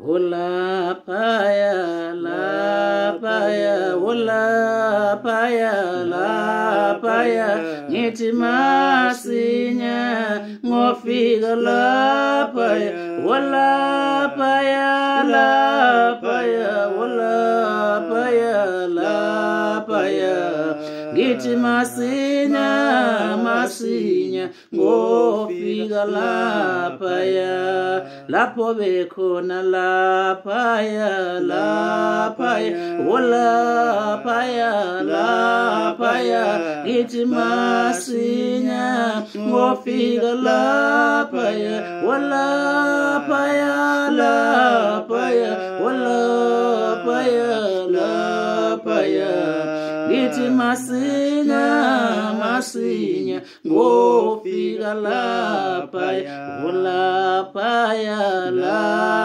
Ulapaya, lapaya, ulapaya, lapaya, ngithi masinya ngofika lapaya, ulapaya, lapaya, ulapaya, lapaya, ngithi masinya, masinya ngofika lapaya, lapho bekhona lapaya lapaya olapaya oh, lapaya ngithi masinya ngofika lapaya olapaya oh, lapaya olapaya oh, lapaya ngithi masinya masinya ngofika lapaya olapaya lapaya